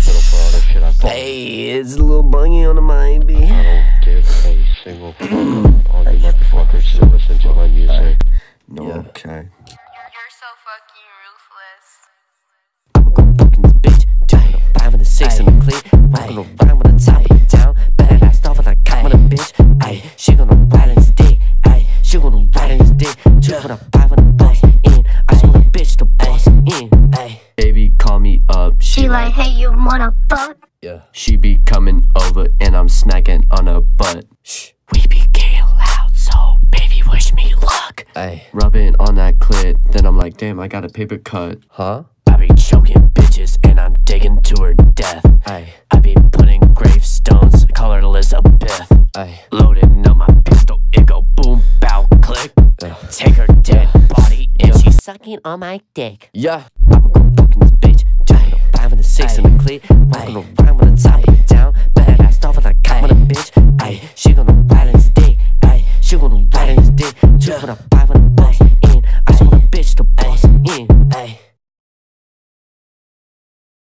hospital for all this shit I thought. Hey, it's a Lil Bungy on the mic, B. I don't give a single fuck about all you motherfuckers that listen to my music. No, Yeah. okay. You're so fucking ruthless. I'ma fucking this bitch. Two and a five and a six and a click. Walking She She like, hey, you wanna fuck? Yeah. She be coming over and I'm snacking on her butt. Shh. We be getting loud, so baby, wish me luck. Hey. Rubbing on that clit, then I'm like, damn, I got a paper cut. Huh? I be choking bitches and I'm digging to her death. Hey. I be putting gravestones, call her Elizabeth. Hey. Loading up my pistol, it go boom, bow, click. Yeah. Take her dead body and she's sucking on my dick. Yeah. A and a six and a click. Walking around with a top of the town. Bad ass off and I cop with a bitch. Ayy, she gonna ride in his dick. Ayy, she gonna ride in his dick. Two and a